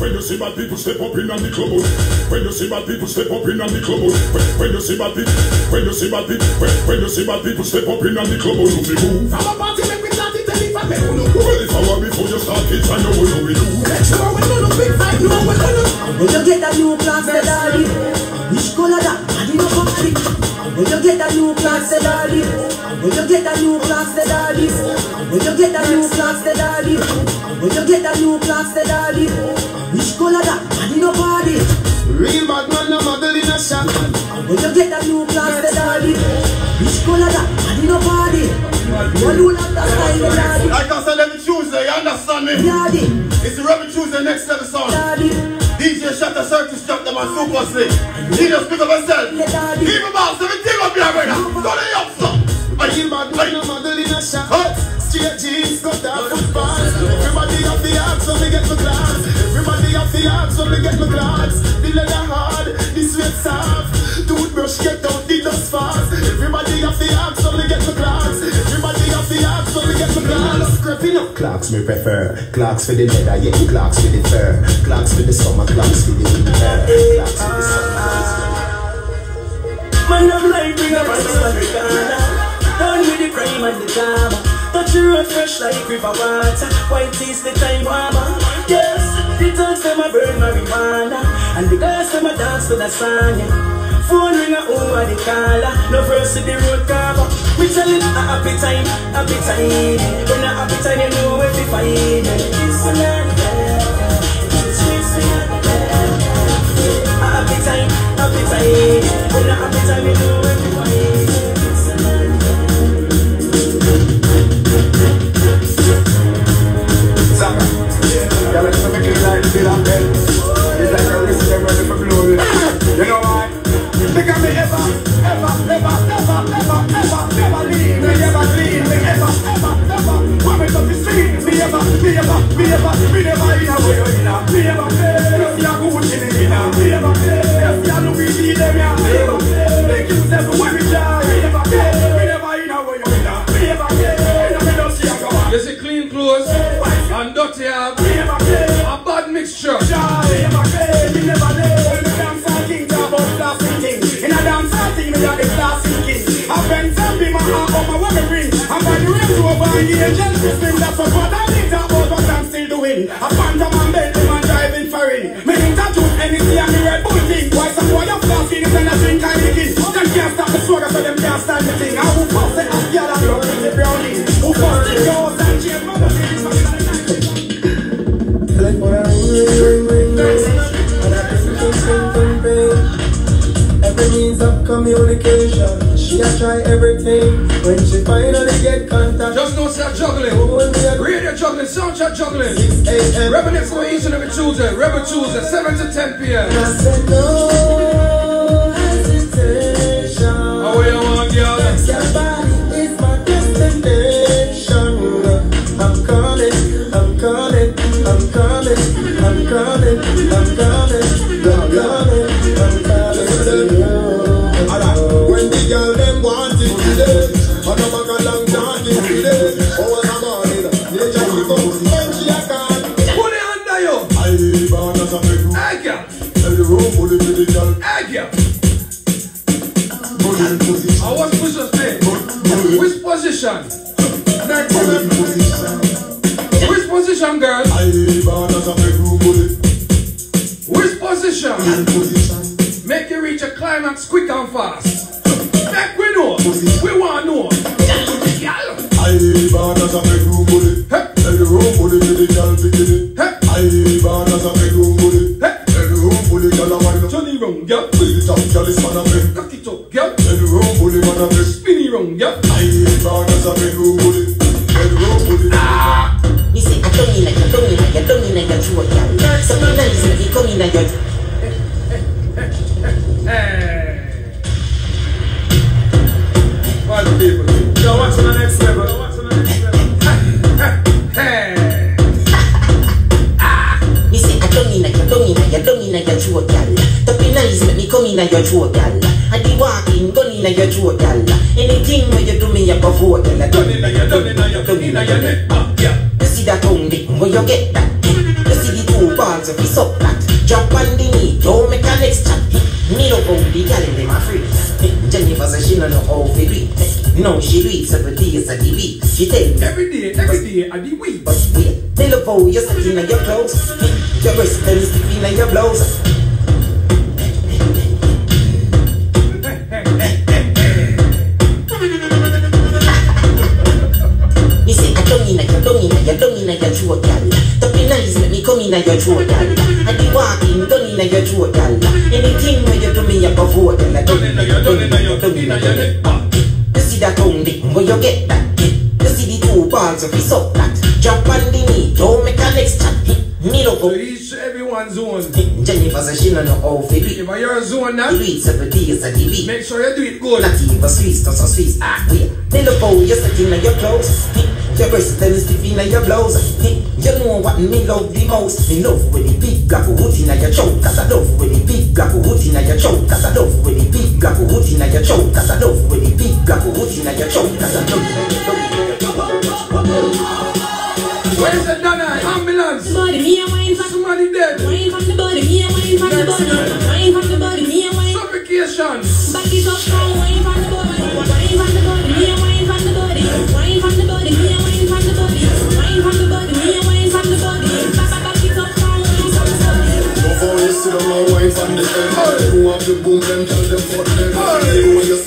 When you see bad people step up in on the club, when you see bad people step up in on the club, when, when you see bad people, when you see bad people, when, when you see bad people step up in on the club, you fi move. From a party, make me start it, tell if I make you look Well, if I were before you start kids, I know what we do. Make sure we know the big fight, know what we do. When you get a new class, say daddy Which color that? Daddy no body When you get a new class, say daddy When you get a new class, say daddy When you get a new class, say daddy When you get a new class, say daddy Which color that? Daddy no body Real bad man, no muggle in a shop. When you get a new class, say daddy Which color that? Daddy no body You do not that style, daddy Like I said every Tuesday, you understand me? Daddy, It's the Rebel Tuesday next song. daddy DJ Shata circus shut them on super slick. He just pick up daddy. Keep him out, everything up here, brother. Turn it up, son. Real bad man, no muggle in a shop. Straight jeans, cut off football. Everybody have the axe, so me get my class. Everybody have the axe, so me get my class. The leather hard, the sweat soft. Toothbrush get out the dust fast. Everybody have the axe, so me get my class. So me prefer. Clocks for the leather, yeah. Clocks for the fur. Clocks for the summer, clocks for the winter. Clocks for the summer. Man of life bring up a Americana Done with the crime and the drama Touch the road fresh like river water White is the time warmer Yes, the dogs them a burn marijuana And the girls them a dance to the song yeah. Phone ring a over the caller No verse to the road cover We tell it a happy time, happy time When a happy time you know where to find it It's a yeah Happy time, happy time. When a happy time, you know everyone. Zaka. Yeah, let's make it like and bell. And the angel system. That's what I need about what I'm still doing. A phantom and Bentley man driving foreign. Me introduce anything and the Red Bull thing. Why some boy up flasking is and a drink I licking. Them can't stop the swagger so them can't stand the thing. I who first say I'm girl and communication, she a try everything. When she finally get contact, Just know start juggling. Oh, at Radio juggling, soundtrack juggling. 6 a.m. Rebel next each and every Tuesday. Rebel Tuesday, 7 to 10 p.m. I said no hesitation. How you want, girl? Position? position. Which position, girl? I born as a bedroom bully. Which position? In position, Make you reach a climax quick and fast. Make we know. We want to know. I born as a bedroom bully. Hey. Every room bully to the girl bikini. Hey. I born as a bedroom bully. Hey. Every room bully girl a wine up. Turn it round, girl. With the top girl is man a. Cock it up, girl. Every room bully man a. Spin it round, girl. I nice, let nose. Your wrist ends between your blows. Seven days the week. make sure you do it good. Not even Swiss, not so Swiss. Ah, wait. Me love how you sit inna your clothes. Your breast them stiff inna your blouse. You know what me love the most. Me love with the big black hood inna your choke. Cause I love with the big black hood inna your choke. Cause I love with the big black hood inna your choke. Cause I love with the big black hood inna your choke. Cause I love. Where's the Dana? Ambulance. body, me a wine from Somebody dead. wine from the body, me a wine from the body, Back it up now, wine from the body, wine from the body, me a wine from the body, wine from the body, me a wine from the body, wine from the body, me a wine from the body. Back it up now, wine from the body. Before you sit down and wine from the end Who have the boom, them tell them fuck them you it,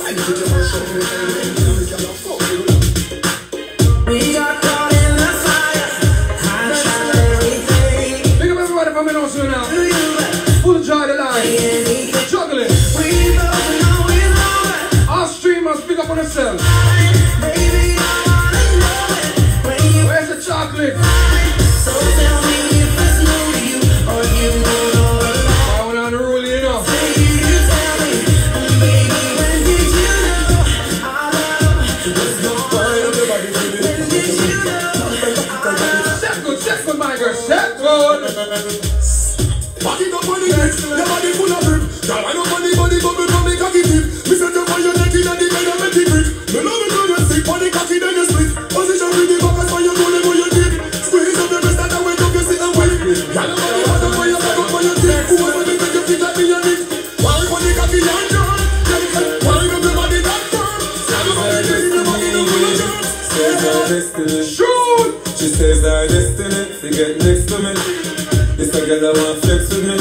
girl that want flex with me,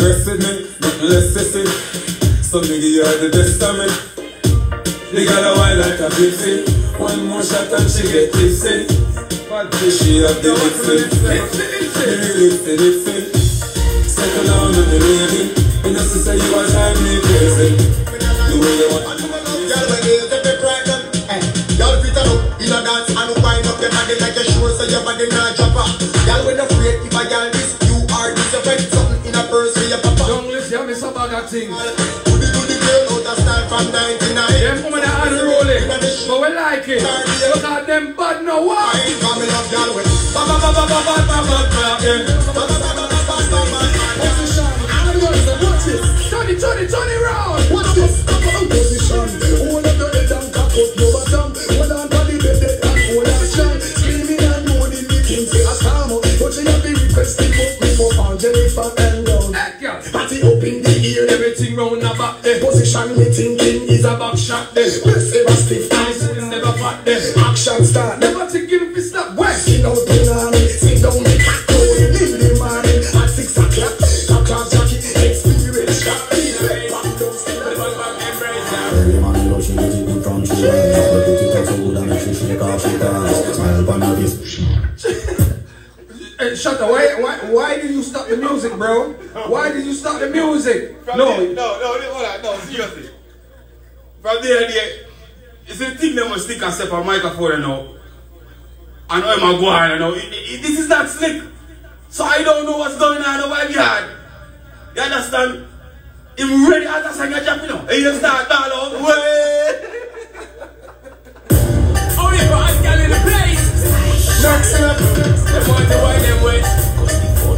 rest with me, nothing less sissy. So me give her the best of me. The girl a wine like a gypsy. One more shot and she get tipsy. But she have the lipsy, the lipsy, lipsy. Settle down on the lady. You know she say you a drive me crazy. The way you want. You the eh, girl fit it up in a dance and wind up your body like a sure so your body not drop off. Girl, when afraid if a girl things. Them women are unruly, but we like it. Look at them bad no why? Turn it, turn round. This. everything round about eh. Position me thinking is a back shot eh. Ever stiff never fat. Action start, never thinking if it's not wet. Sit down, banana, sit down, make a cold in the morning at six o'clock. Top class jacket, experience shot. Shut up. why, why why do you stop the music, bro? Why did you stop the music? From No, there, no, no, hold on, no, seriously. From there, there, it's a thing they must stick and step on microphone and now. I know him a go on and it- This is not slick. So I don't know what's going on over here. You understand? Him ready as a you drop, you know. And you start all out. Way. Oh, yeah, but I'm in the place. Next up. Them want to wind them ways.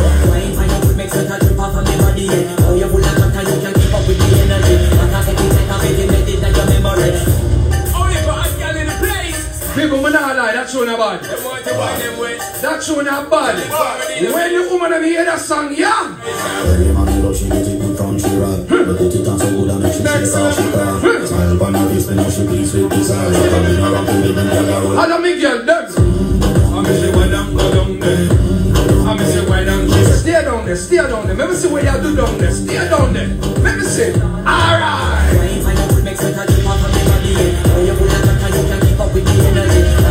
she shake off she cause Smile upon her face, me know she pleased with desire Coming around to make them girl a roll All of me girl, them. I me say why down, go down there. I me say why down, she say. Stay down there, stay down there. Let me see what y'all do down there. Stay down there. Let me see. Alright. Wine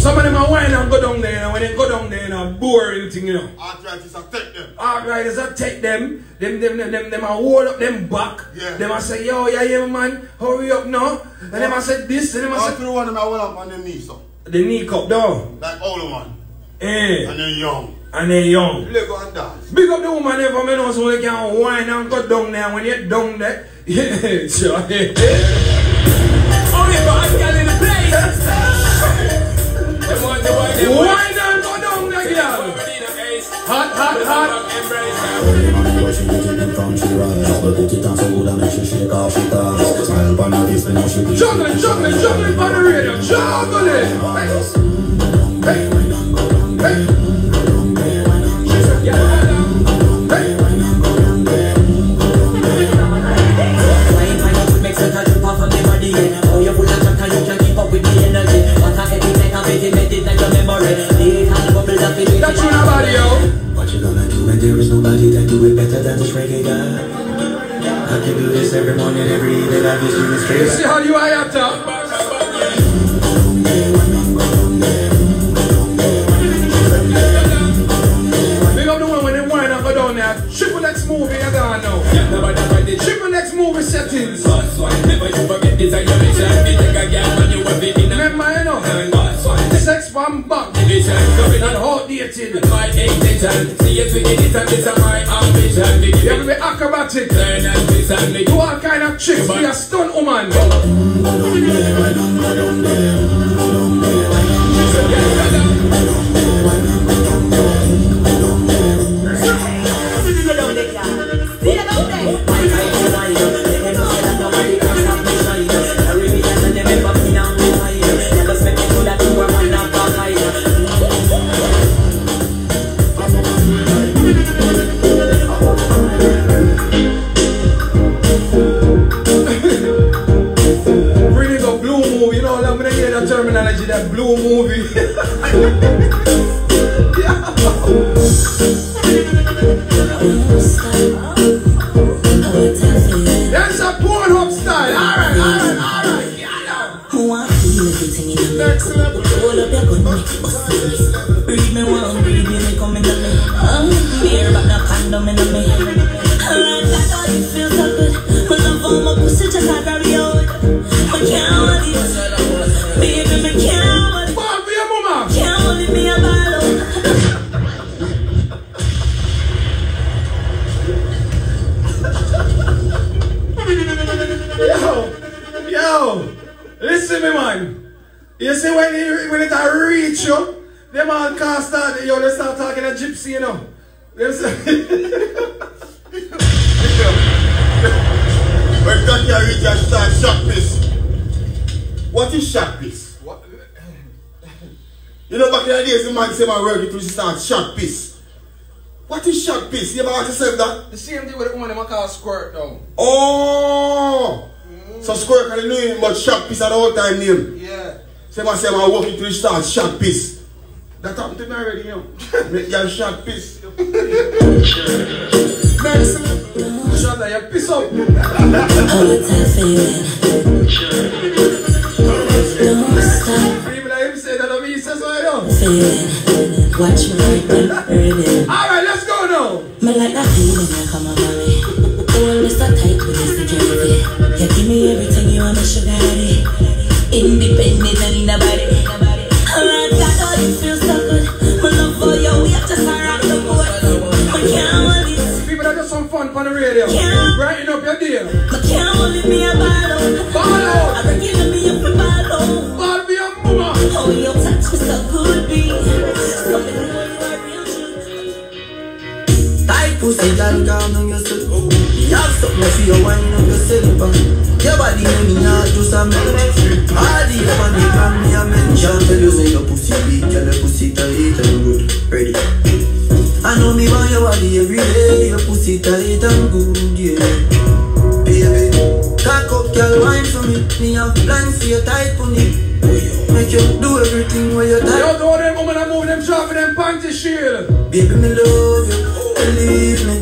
Some of them are whine and go down there, and when they go down there, know, boring thing, you know. Arthritis affect them. I take them, them, them, them, them, them, I hold up them back. Yeah. Them I say, yo, yeah, yeah, man, hurry up now. And them I say this, and them I All say, through one of them I went up on them knees, so. the knee cup down. Like older one. Eh, And then young. and then young. Lego and dance. Big up the woman there for me know so they can whine and go down there. When you down there, yeah, sure. Only for a girl in the place. Whine and go down girl. The ace. Hot, hot, hot. Embrace her. Every man you love, she get there is nobody that do it better than this reggae guy. I can do this every morning, every day, that is doing You straight see how you are at top? Big up the one when they whine and go down there. Triple X movie, you gone now. Yeah, nobody buy the Triple X movie settings. Boss one, never you forget this and your mission. Be take a girl when you have it in a Remember, you know, hand. Boss one, sex bomb back vision. Coming on outdated. my intention. See if we get it and a my ambition. You have to be acrobatic. learn and listen. Do all kind of tricks. Be a stunt woman. Bring What is shot piece? What? You know back in the days the man say my word it was start shot piece. What is shot piece? You ever ask yourself that? The same thing with the one them I call squirt though. Oh! So square can know him but shot piece at the whole time name. Yeah. Say man say man walk into the start shot piece. That happened to me already, you know. Make your shot piece. Next level. Shut up, you piss up. Don't like says what I do. Feeling, watch me rhythm, rhythm. Alright, let's go now. Me like that feeling you come over me. Hold me so tight with this security. You give me everything you want, me sugar daddy. Independent and the fun on the radio. Yeah. Brighten up your day. I can't hold me a ball out. Ball out. I been giving me up for ball out. Ball be a mama. Oh, you touch me so good, B. So me know you are real true. Tight pussy, girl, calm down yourself. You have something for your wine up yourself. Your body make me not just a man. All the up on the ground, me a mention. Tell you say your pussy big, girl, your pussy tight and good. Ready? I know me want your body every day. Your pussy tight and good, yeah. Baby, cock up, girl, wine for me. Me have plans for your tight pony. Make you do everything where you're tight. Yo, do them women that move them drop them panty shield. Baby, me love you, believe me.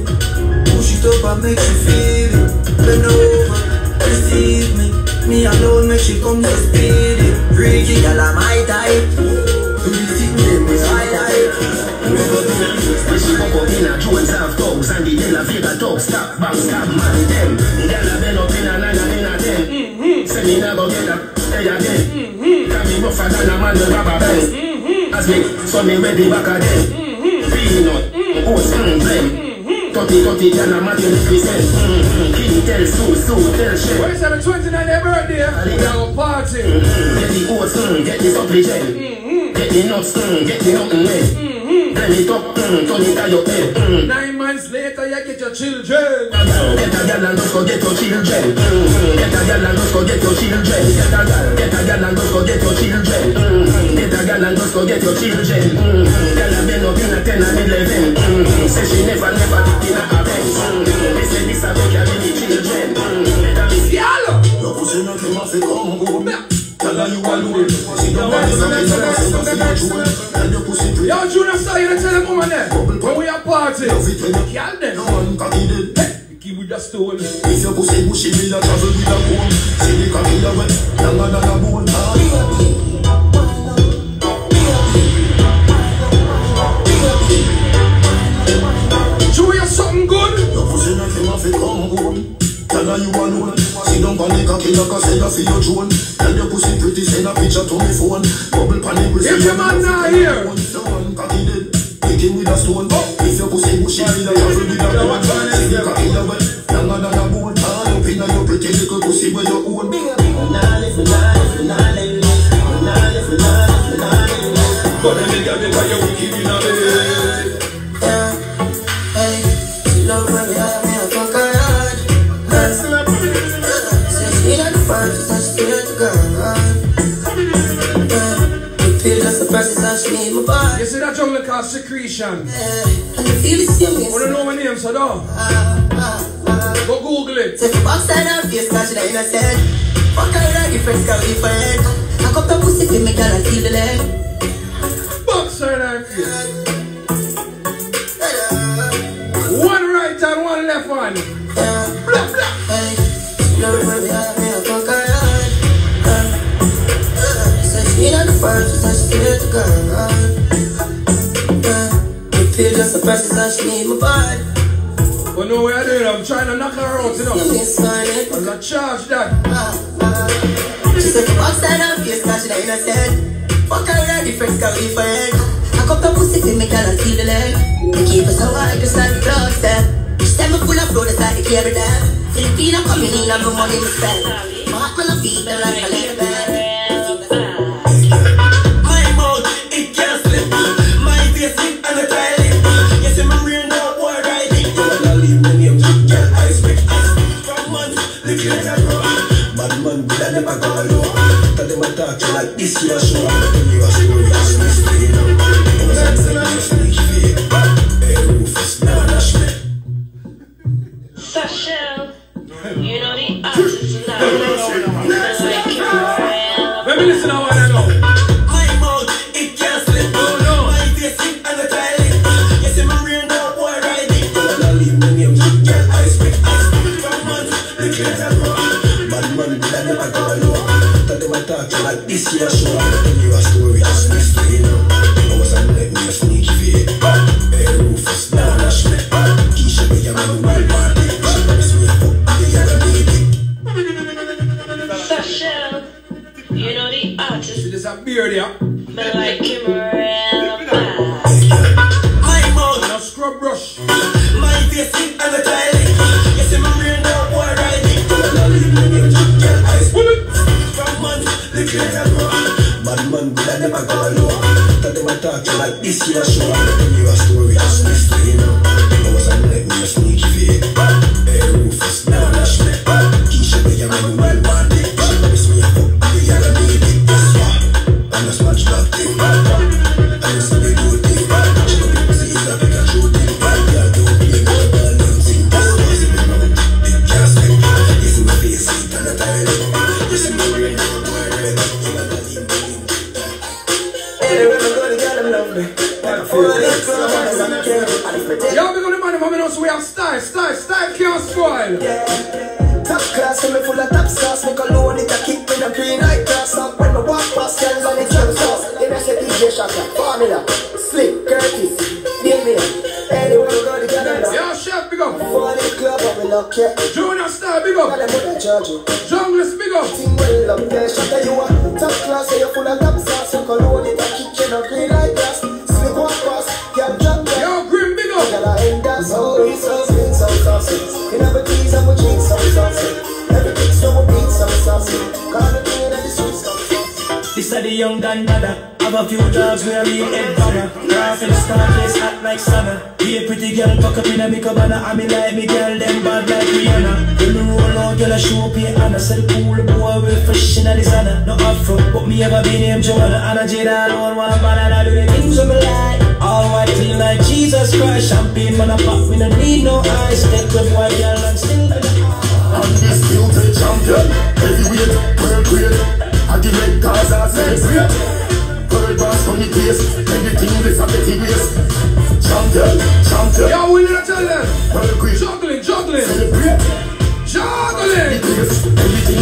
Push it up and make you feel it. Bend over, receive me. Me alone make she come so speedy. Freaky girl, I'm my type. You see me, me high hype. She pop up in a Jones half dogs and the De La Vega stop stop man them. Girl a bend up in a nine and in a. Say me never get a stay again. Can me rougher than a man with rubber band. As me so me ready back again. Peanut, oats, King tell tell it's her 29th birthday, have party. Get the oats, get the supplement. Get the nuts, mm, get the nothing. Blend it up, mm, turn it on your head. Mm. Nine months later, you get your children. Get a girl and just go get your children. Mm. Get a girl and just go get your children. Get a girl, get a girl and just go get your children. Mm. Get a girl and just go get your children. Mm. Girl a been up in a ten and eleven. Mm. Say she never, never did in a Benz. Mm. They say this a carry the children. Mm. Better miss Yalo! Your pussy make him have to come home. Tell you pretty. Yo, Junior you woman there. When we are party, it no one dead. Hey, Keep with stone. Pussy a with a comb. See the bone. Ah. Something good. Tell her you alone. See down on the cocky like I said, I feel your drone. Tell your pussy pretty, send a picture to me phone. Bubble panic, we If your man not here. No one cocky dead. Kick him with a stone. If your pussy bushy, me a travel with a. See the cocky a wet, younger than a bone. Ah, up inna your pretty little pussy where you own. But then they got by your wicked in a bed. Process, and she need my body. You see that jungle called secretion. And you feel the same, yes. Wanna know my name, so don't. Ah, ah, ah. Go Google it. Backside her face, cause she not innocent. Fuck her in a different sky, we friend. I cup the pussy for me, girl, and feel the leg. Boxer and face. One right and one left one. Blah, blah. Hey, she love when me high, first, so she feel to go. The pill just a process, and she need my body. But no way I do it. I'm trying to knock her out, you know. You miss my neck. As I charge that. Ah, ah. She said, upside down face, cause she innocent. Fuck her different sky, we friend. I cup the pussy for me, and feel the leg. I keep her so high, just like the clouds, them. She said me full of flow, just like the carry them. Filipino coming in, I'm the money to spend. My heart, I feel them like a little talk to you up. Junglist, big up. Well up you. Top class, you're full of top. So cologne, it a kick, you know, like glass. Slip one pass, can't drop that. Yo, grim, big up. Gotta end that soul, resource, some sauce. You never tease, I'm a cheat some sauces. Everything's so a beat some sauce. Call me green and the sweet sauce. This is the young granddaddy. Have a few dogs where me head banner Cross in the star place, hot like summer. Be a pretty girl, fuck up in a makeup banner I me like me girl, them bad like Rihanna. When me roll out, girl, I show up here Anna. Said cool boy, we fresh in a designer No afro, but me ever be named Joanna. And I Jada alone, one banana. Do the things with me like All white clean like Jesus Christ. Champagne, man, I pop, we don't need no ice. Take with white girl and still be the Undisputed champion Heavyweight, world great. I give it cause I say great petty case. Anything that's a. Jungle, jungle. We need to tell them. Juggling, juggling. Celebrate. Juggling. Anything.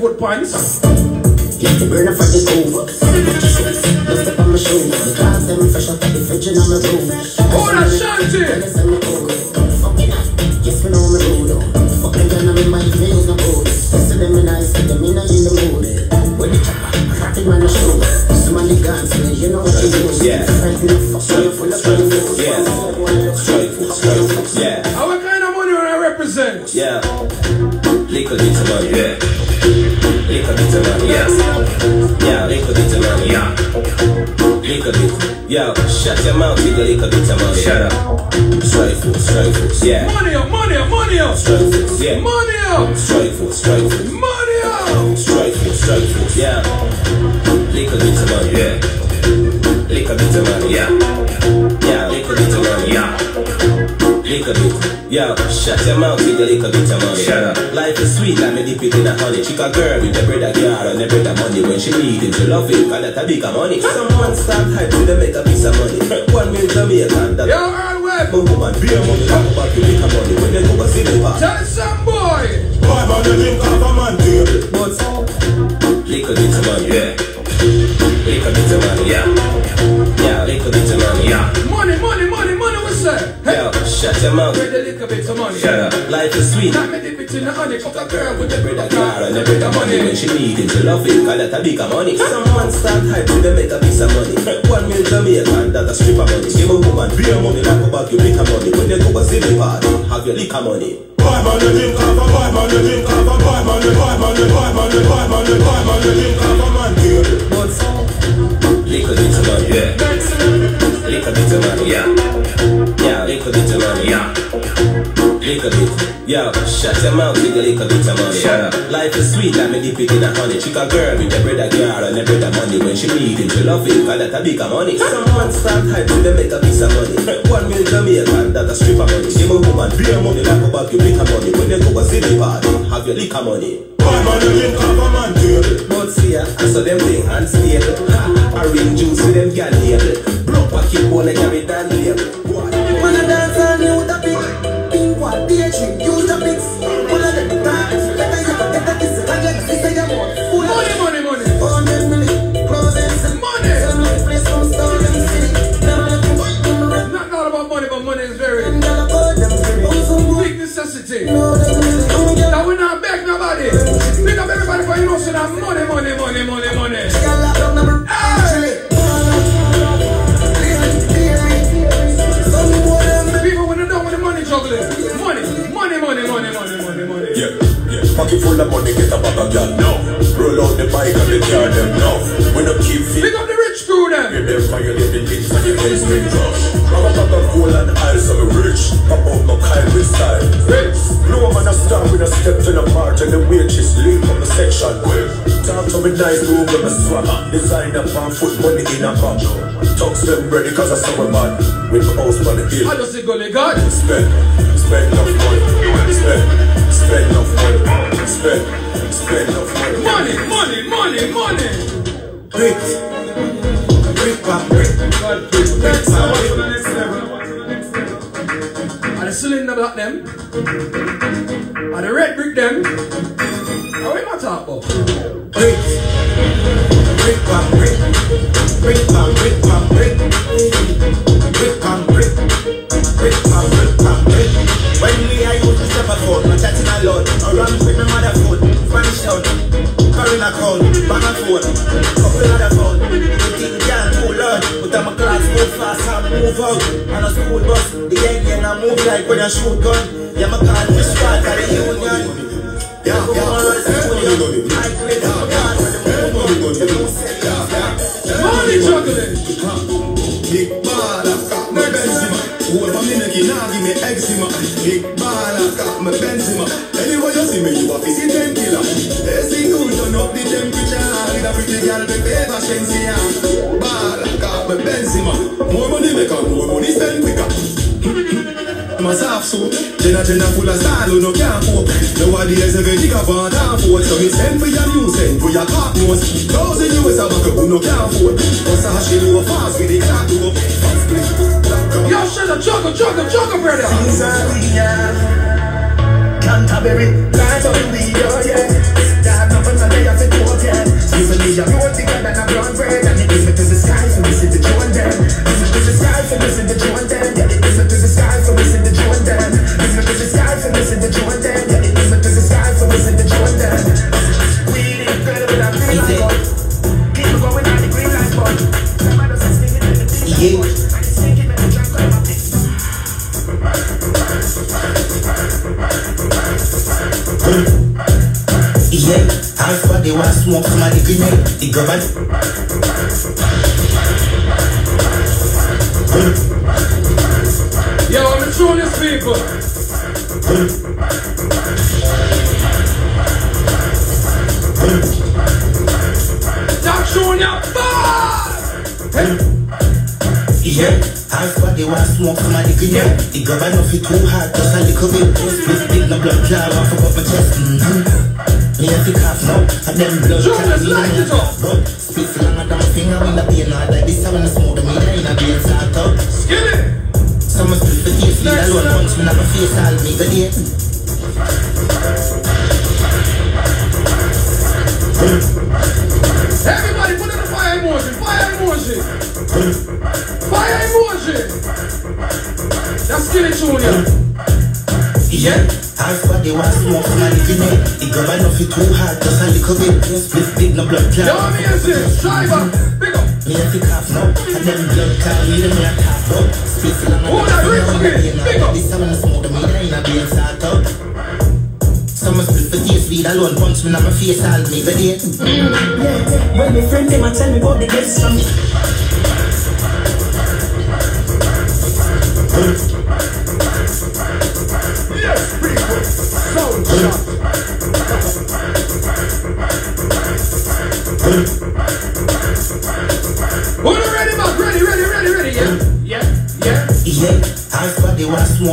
In pants. The burner for the cool. Don't step on my shoes. The glass them fresh out the fridge in my room. Oh, that shanty. Yo, shut your mouth, you little bit of money. Shut up. Straight foot, yeah. Money up, money up, money up. Straight yeah. Money up. Straight foot, straight foot. Money up. Straight foot, straight foot, yeah. Little bit of money, yeah. Little bit of money. Yeah, Little bit. Yo, shut your mouth with a little bit of money. Shut up. Life is sweet, like me dip it in a honey. Chick a girl with a bread a yard and a bread of money. When she need it, she love it, cause that a big money. Someone start hype to make a piece of money. One meal Jamaican, that Yo, Earl Webb. my woman, beer money, talk about you make a money. When they go a silly part. Tell some boy. Boy, man, you think of a man. But little bit of money, yeah. Your mouth. with a little bit of money. Shut up. Life is sweet. Let me dip it in the honey. Fuck a girl with a bread of Car and a bit of money when she need it, she love it, cause that a big of money. Someone start hype to them make a piece of money. One meal Jamaican, that a strip of money. Give a woman beer money, like a bag you liquor money. When they go a silly party, have your liquor money. Boy, man, you think of a boy, man, you think of a boy, man, you boy, man, you boy, man, you boy, man, you boy, man, you think of a man. But little bit of money, yeah. Little bit of money, yeah. Bit of money, yeah. Bit. Yo, shut your mouth a bit of money. Shut up. Life is sweet, like me dip it in a honey. Chick a girl with a bread a girl and a bread of money. When she need it, she love it, cause that a big money. Someone start hype to them make a piece of money. One meal Jamaican, that a strip of money. Give a woman beer money, like a bag you liquor money. When they go a silly party, have your liquor money. Boy, man, you think of a man, baby. But see ya, I saw them thing unstable. Ha, orange juice with them gal label. Block pocket bone like carry down label. Now we not beg nobody. Pick up everybody for you know say that money, money, money, money, money. Yeah. Pocket full of money, get a bag of gal. No. Roll out the bike and the car, them. No. We don't keep fit. Pick up the rich crew then. You them things and you can't spin rush. Have a bag of gold and ice, I'm rich. Pop out no with style. Rich. No man a star with a step to the part and the waitress leave from the section. Talk to me nice, move with my swagger. Design up and foot money in a bag. Talks them ready cause I saw a man. With my house on the hill. I just say gully God. Spend, spend enough money. Spend, spend enough money. Spend, spend enough money. Money, money, money, money. Brick, And the cylinder block them. And the red brick them. How we talk about? Brick, brick back, brick. Brick back, brick back, brick. Brick back, brick. Brick back, brick back, brick. When we are used to step a foot, my chatting a lot. Around with my mother foot, Spanish town, carrying a crown, back and forth, couple other phone. The thing can't too loud, but I'm a class move fast and move out. On a school bus, the young young I move like when I shoot gun. Yeah, my car is start at the union. Yeah, yeah, I grade my car with the move. The blue set, yeah, yeah. Money juggling. Big baller, got my Benzema. Whoever me make it now give me eczema. Big baller, got my Benzema. Anyway you see me, you a fizzy ten killer. AC cool, turn up the temperature. With a pretty girl, me favor Shenseea. Baller, Myself so, Jenna Jenna full of style, who no can't cope. Nowadays every nigga want so me send for your new send for your cock nose. Thousand US a who no can't afford. Cause I she do a fast with the clock go. Yo, shut up, juggle, juggle, juggle, brother. Canterbury, light up the oh yeah. Start up another day of the court, yeah. Usually I'm more thicker than a brown bread, and it is to the sky Want smoke the grenade. The grab Yo, I'm showing these people. Showing your bars. Yeah, Alpha, they want smoke from the grenade. The grab I know fit too hard, just a little bit. Split big, no blood clot, I forgot my chest. Mm-hmm. Me a fi cough now, and them blood clot, let's me a it up. But split for longer than finger, me not be not like this. I wanna smoke the meat, I ain't a beer start up. Skin it. Some split for taste, me alone punch me in my face, all me good day. Everybody put in the fire emoji, fire emoji. Fire emoji. That's skinny junior. Yeah, Alpha, they want smoke from the grenade. The grab I know fit too hard, just a little bit. Split big, no blood clot. Yo, me and this, driver. Big up. Me a fi cough now, and them blood clot, me them me a cough up. Split for longer Oh, that rich again. Big up. This time when I smoke the meat, I ain't a beer start up. Some split for taste, weed alone, punch me in my face, all me good day. When my friend them a tell me about the best from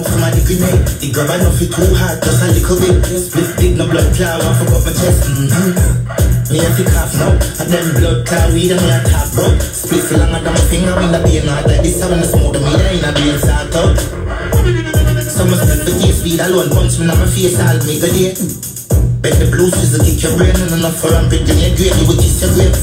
want the grenade. The grab I know feel too hard, just a little bit. Split big, no blood clot, I forgot my chest. Mm-hmm. Me a fi cough now, and them blood clot, weed and me a top bro. Split for longer than my finger, me not be not like this. I wanna smoke the meat, I ain't a beer start up. Some split for taste, weed alone, punch me in my face, I'll make a day. Bet the blues is to kick your brain and enough for rampant in your grave, you will kiss your grave.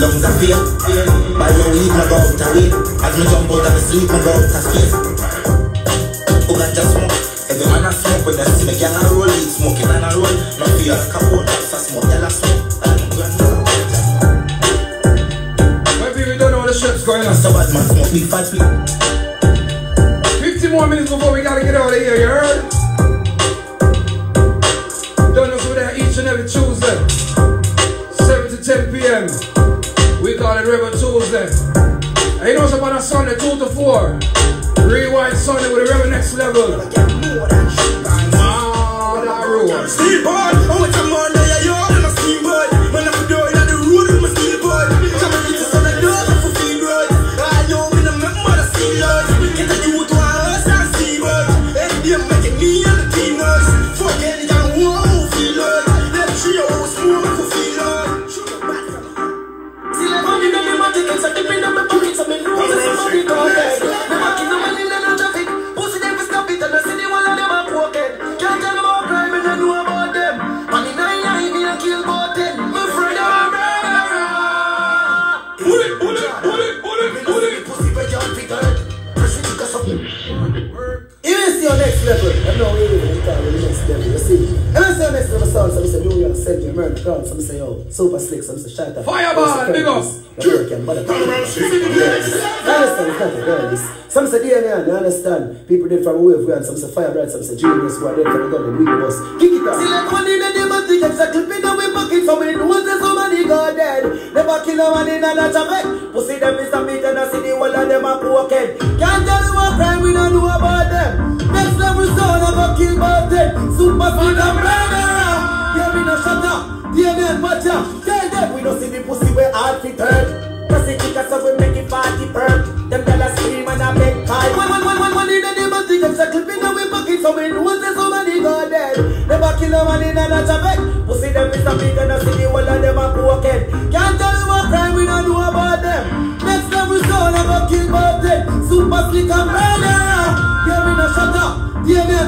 Lungs are fear, by no weed, no go out of. As me jump out of the sleep, no go out of. Who got just smoke? Every man a smoke when they see me, a roll, weed smoking and a roll. No fear, capone, that's a smoke, yellow smoke. When people don't know the shit's going on. So bad man smoke, big fat weed. 50 more minutes before we gotta get out of here, you heard? Don't know there each and every Tuesday, 7 to 10 p.m. Call it River Tuesday. And you know something on a Sunday, 2 to 4. Rewind Sunday with the River Next Level. Ah, that rule. Steel boy, some say New York Central, American crowd, some say yo, super slick, some say shatter. Fireball, big up! American motherfuckers. Some say DNA, you understand. People did from wave, we and some say firebrand, some say Genius, who are dead from the gun, the weak boss. Kick it up. See, like one in the name of the exactly, we know we bucket, so many knows there's somebody got dead. Never kill a man in another Jamaica. Pussy them is a meat and I see the whole of them are broken. Can't tell you what crime we don't know about them. Next level son, I'm gonna kill both them. Super, super, murderer. No and watch out. Tell them we don't see the pussy where hard fit hurt. The tickets so we make it party perk. Them dollar scream and a big cry. One, one, one, one, one in the name of tickets, a clip in our pocket, so we know say somebody go dead. Never kill no one in a of. Pussy them is a beat and I see the whole of them a broken. Can't tell you what crime we don't know about them. Next level zone, I go kill about them. Super slick and murderer. Yeah, me no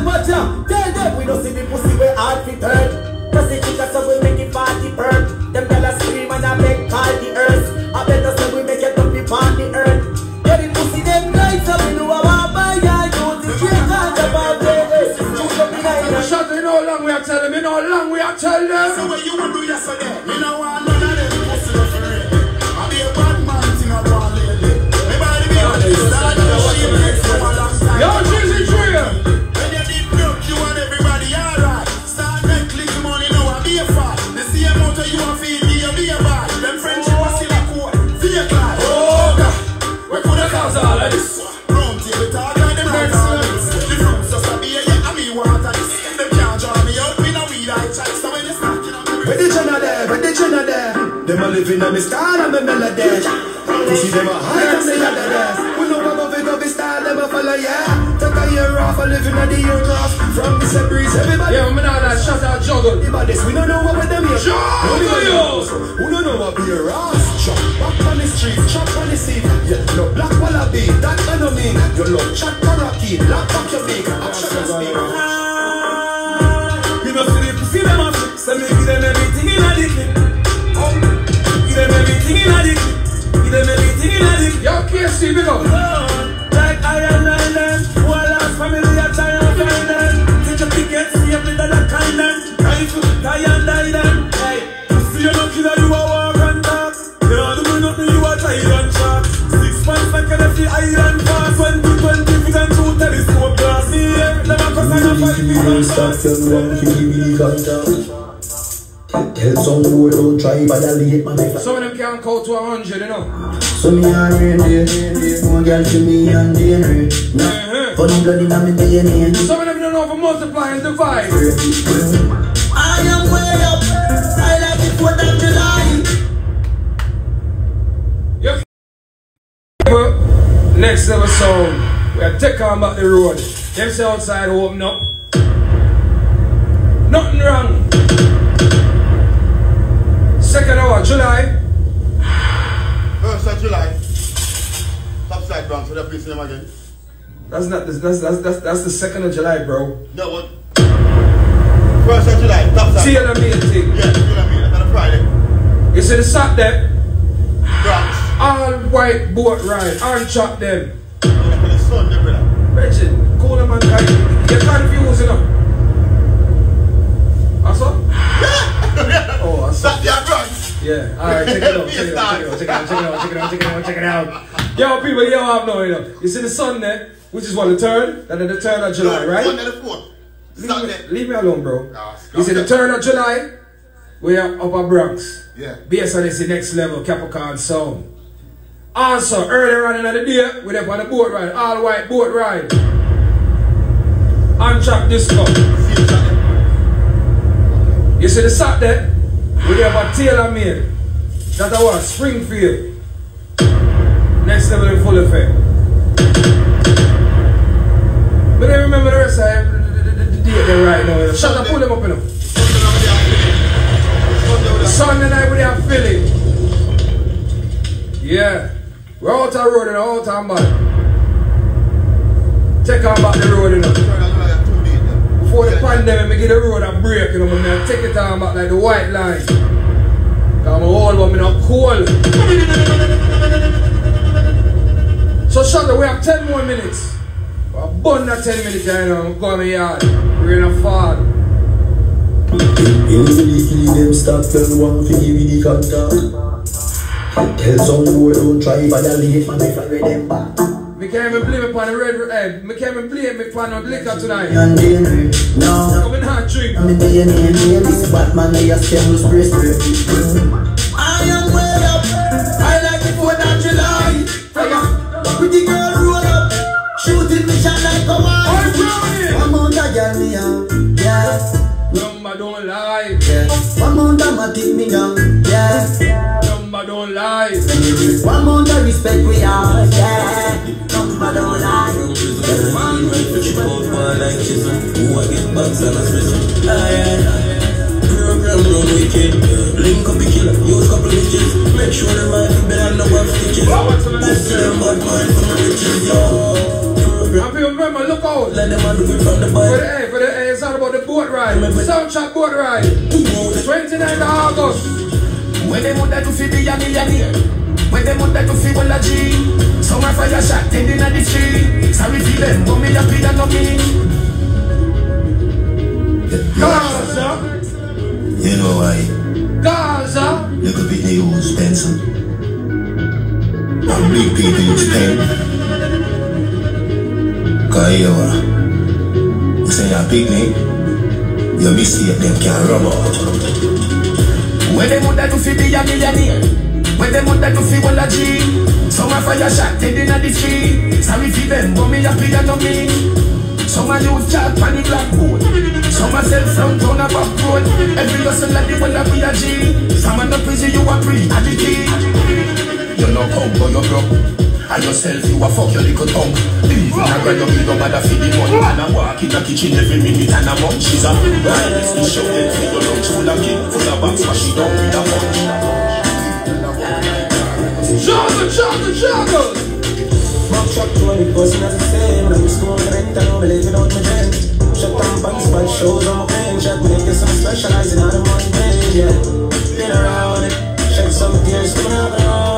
watch out. Tell them we don't see the pussy where hard fit hurt. Cause the tickets so we make it party perk. Them dollar scream and a big call the earth. I better say we make it up the party earth. Yeah, the pussy them nights up in the wawa by ya. You the drink and the bar baby. Shoot up the night. Shut you know how long we are telling them, you know how long we are telling them. So what you want to do yesterday? Me no want none of them pussy no for real. I be a bad man thing I want lately. Me body be on this start to shame next to a long time. Yo, Them a living on the star and the melody. You see them a high and say other there. We know about it, of the star, them a follow, yeah. Take a year off, a living on the aircraft. From the breeze, everybody. Yeah, me now that shut out juggle. The baddest, we don't know what with them here. Juggle, yo. We don't know what be your ass. Chop back on the streets, chop on the seat. Yeah, no black wallaby, that kind of mean. You love chat parakeet, lock up your beak. Action and speak. You know, see the pussy them a flip, so me give them everything in a dick everything in addict. Give them everything in addict. Yo, KFC, big up. Like Iron family your tickets, see if see you you a and don't nothing, you a. Six months iron pass. never I'm me, down. Tell some boy don't try violate my life. Some of them can't count to a hundred, you know. So me a rain day, no girl to me and DNA. Nah, funny blood inna me DNA. Some of them don't know how to multiply and divide. I am way up. I like it for them to lie. Next level sound. We are taking on back the road. Them say outside open up. Nothing wrong. Second hour, July. First of July. Topside Bronx, what up, please name again? That's not the, that's, that's that's that's the second of July, bro. No, what? First of July, Topside. Taylor made thing. Yeah, Taylor made, that's on a Friday. You see the Saturday? Bronx. All white boat ride, all chop them. Yeah, the Sunday, brother. Reggie, call them and kind. You're confused, you know. That's what? oh, that's. Yeah. All right, check it out. Check it out. Check it out. Check it out. Check it out. Check it out. Check it out. Yo, people, yo, I know it up. It's in the sun there? which is what the turn. that the turn of July, right? One the fourth. Leave, leave me alone, bro. It's in the turn of July. We are Upper Bronx. Yeah. BSN is the next level, Capricorn Sound. Also, earlier on another day, we're up on a boat ride, all white boat ride. Untrap disco. You see the Saturday? We have a tailor made. That I was Springfield. Next level in full effect. But I remember the rest of the, date there right now. Shut up, pull them up enough. Sunday night we have Philly. Yeah. We're out on road and out on back. Take on back the road, know. Before the pandemic, me give the road a break, you know, I take it on back like the white line. I'm old, but me not cool. So up, we have 10 more minutes. We're burn that 10 minutes, you know, go on the yard. We're in a fall. Usually feel them stop tell one for give me the contact. Tell some boy don't try violate man if I read them back. Me can't even blame me on the red head. Me can't even blame me on the liquor tonight. And then, no. Come in hard drink. I'm in the name, name this Batman, I just came to spray spray. I am well up. I like it for that July. Pretty girl roll up. Shooting me shot like a wife. One more that girl me on. Yeah. Number don't lie. Yeah. One more that my keep me young. Yeah. Number don't lie. One more that respect we are. Yeah. Number don't lie. Who I get bugs and a prison. Program run wicked. Link up the killer. Use couple bitches. Make sure the man be better than one stitches. Bust them bad mind from the riches, yo. I feel remember, look out. Let them do it from the For the A, for the A, it's all about the boat ride. Soundtrack boat ride. 29th of August. When they want that to feel be a millionaire When they want that to feel well a G Some are fire shot ending on the street Sorry feel them, but me happy than no me Gaza. You know why? Gaza. Little bit they use pencil. And big people use pen. Cause you are. You say you're a picnic. Your mistake them can rub out. When they want that feel be a millionaire When they want that to feel well a G. Some are fire shot ending on the street Sorry feel them, but me happy than no me Some are use chat on the blackboard Some are sell front on a back road. Every hustle like the that be a G. Some are not busy, you are free, at the key. You know come, but you broke and yourself, you a fuck your little tongue. Leave in a grind, you give no matter for the money And I walk in the kitchen every minute and a month She's a wireless, the show them for your lunch Full of kid, full of box, but she don't with a punch. Juggle, juggle, juggle. Mark shot 20 buzzing as the same. I'm scoring rent, I know me living out my dream Shut down pants, but shows on my pain Shot making some specializing out of money pain, yeah. Been around it, shed some tears, coming out around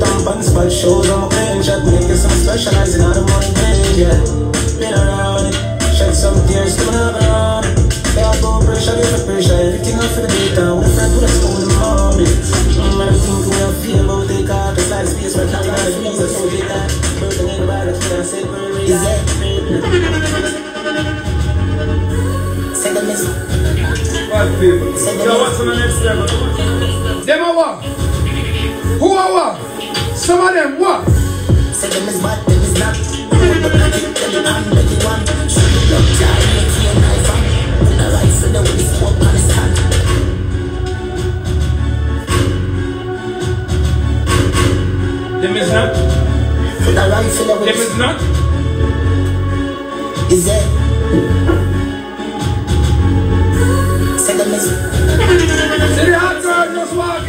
Shut down pants, but shows on my pain Shot making some specializing out of money pain, yeah Been around it, shed some tears, coming out around it They are go pressure, with the pressure Everything I feel the beat down With a friend with a stone in the mommy Mm, I think we are feel about they got the side space But not like visa, so they got Burden in the body, can I say burden Is that? Say the miss. What people? Yo, what's on the next level? Them a what? Who are what? Some of them what? Say them is bad, them is not. But I keep telling I'm the one. Shoot the block, try, make you a knife on. When I rifle, there with the scope on his hand. Them is not. When I rifle, there with Them is not. Is it? Say them is. See the hot girl just walk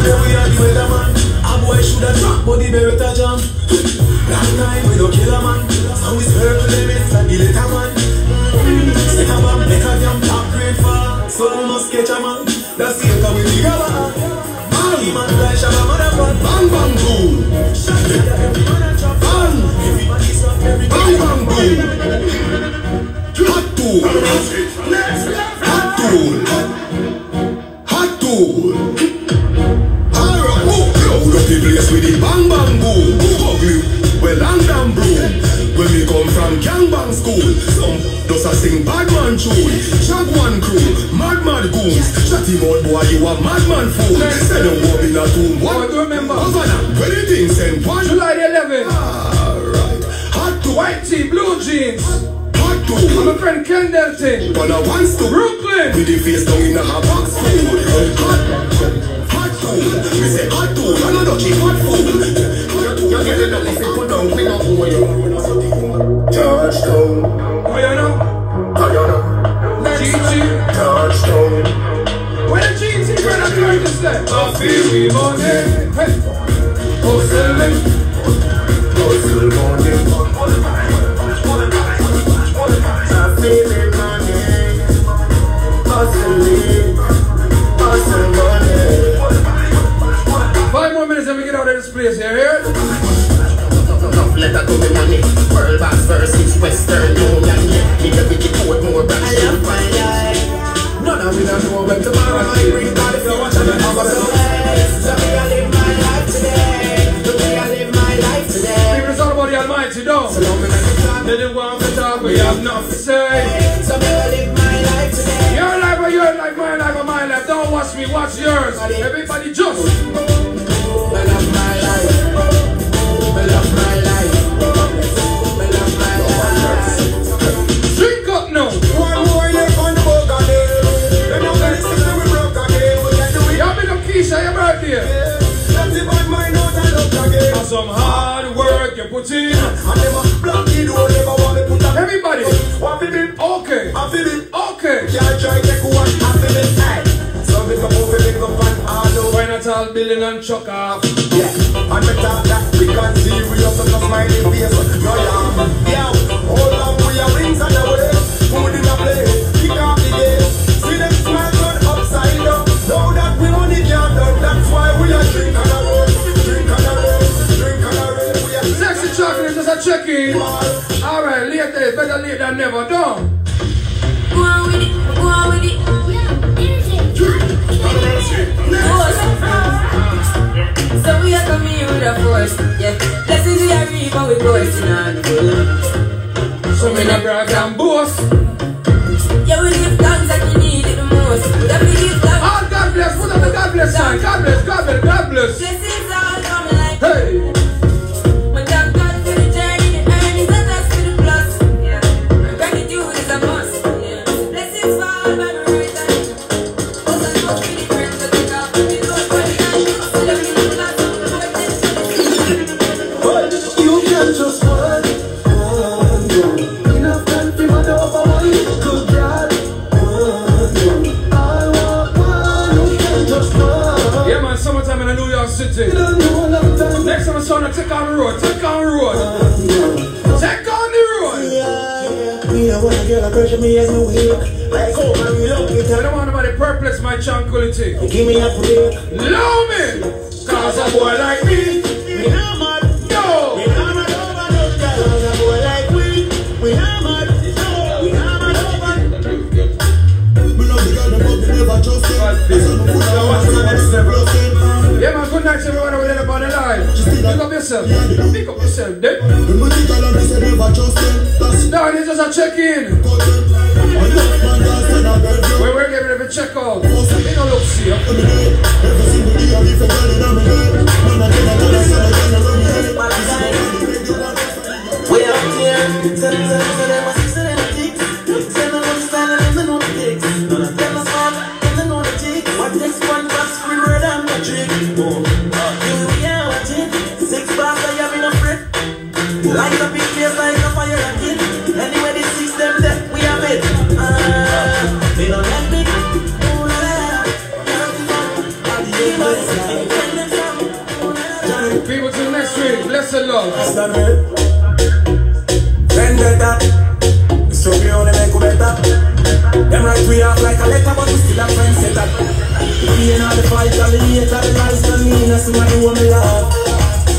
today we are the weatherman A boy shoulda drop, but the Beretta jam Long time we don't kill a man Now circle limits and the little man Say a bomb, make a damn top grade fall So we must catch a man That's the echo dig a man Bang, man like Shabba motherfucker Bang bang boom. Man Bang. Bang bang boom. Hot tool. Yes, with the bang bang boom, Google glue, we London broom. When we come from gang bang school, some does a sing bad man tune. Shag one crew, mad mad goons. Shut him boy, you a madman fool. Send a woman in a tomb. What? do remember. Havana, where the thing sent one? July 11th. Alright. Hot to white tee, blue jeans. Hot to. I'm a friend Kendall thing. Gonna once to Brooklyn. With the face down in a box. Hot. Me say hot food. I don't keep hot food. You get it up you put down, who you are. Touchdown. Oh? Oh, you know. Gigi. Touchdown. When the GT friend of yours is there. I feel we money. Hey. Hustling. Hustle money. I feel it money. Hustling. Western Union. Me get with the code more branch. I love my life. None of me don't know when tomorrow might bring. If you watch me, I'm gonna So me, I live my life today. To I live my life today. All about the Almighty. So long me make it They didn't want to talk, we have nothing to say. So me, I live my life today. Your life or your life, my life or my life. Don't watch me, watch yours. Everybody just. Me love my life. Me love my life. All over. Why not all building and chuck off? Yeah, and me talk that we can see serious and no smiling face. No yam, yeah. Hold on, we are wings and the way. Food in a plate, kick off the game. See them smile turn upside down. Know that we money can't done. That's why we are drink and a roll, drink and a roll, drink and a roll. We are Sexy chocolate, just a check in. Alright, late is better late than never done. Go on with it, go on with it. Force. So we are coming with a force, yeah. Blessings we are reaping, we coursing on full. So many brag and boast. Yeah, we give thanks that we need it the most. Yeah, we give thanks. Oh, God bless, put up the God bless sign. God bless, God bless, God bless. Blessings in New City. Don't know long time. Next time I saw you, take on the road, take on the road. Take on the road. Me, I wanna get a pressure me as me wake. Like, oh, man, we love it. I don't want nobody perplex my tranquility. Give me a break. Love me. Cause a boy like me. We not mad. No. We not mad over those guys. Cause a boy like we. We not mad. No, we not mad over. Me love the girl, them but me never trust them. I said me put her on, so I said bless them. Yeah, man, good night to everyone over there on the line. Pick up yourself. Pick up yourself, then. When me think I love me, say never trust them. That's No, it's just a check-in. cut week. Blessed love. Stand up. Vendetta. The struggle only make you better. Them right we off like a letter, but we still a friend setter. The pain of the fight, all the hate, all the lies, and me, that's what you want me love.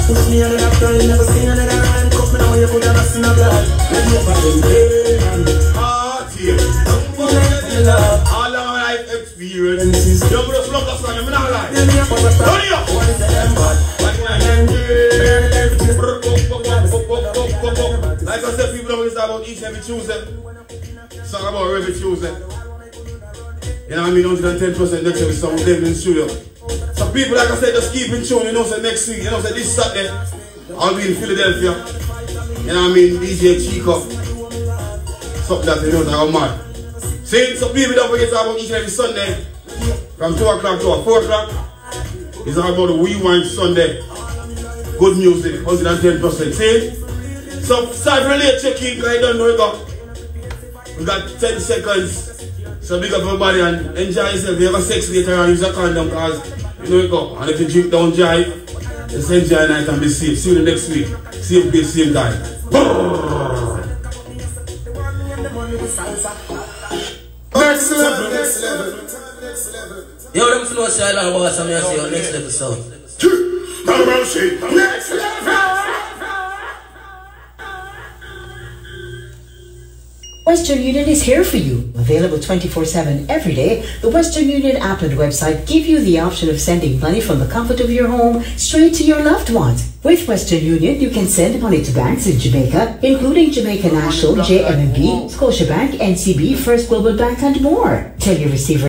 Push me on the doctor, you never seen another man. Cut me now, you could never seen a blood. Let me over them pain and heart here. Don't let me love. All our life experiences. Yo, bro, flock us on, I'm not lying. Tell me about each every Tuesday. It's all about every Tuesday. You know what I mean? 110% next week, so we're in the studio. So people, like I said, just keep in tune. You know, so next week, you know, so this Saturday, I'll be in Philadelphia. You know what I mean? DJ Chico. Something that you know that I'm mad. See, so people don't forget about each and every Sunday from 2 o'clock to 4 o'clock. It's all about the Rewind Sunday. Good music, 110%. See? So start really checking, because I don't know it go. We got 10 seconds. So big up everybody and enjoy yourself. If you have a sex later on, use a condom because you know it go. And if you drink down jive, just enjoy night and be safe. See you next week. Same place, same time. Next level, next level. Yo, them flow style and boss, I'm here to see your next level sound. Next level. Western Union is here for you. Available 24-7 every day, the Western Union app and website give you the option of sending money from the comfort of your home straight to your loved ones. With Western Union, you can send money to banks in Jamaica, including Jamaica National, JMB, Scotiabank, NCB, First Global Bank, and more. Tell your receiver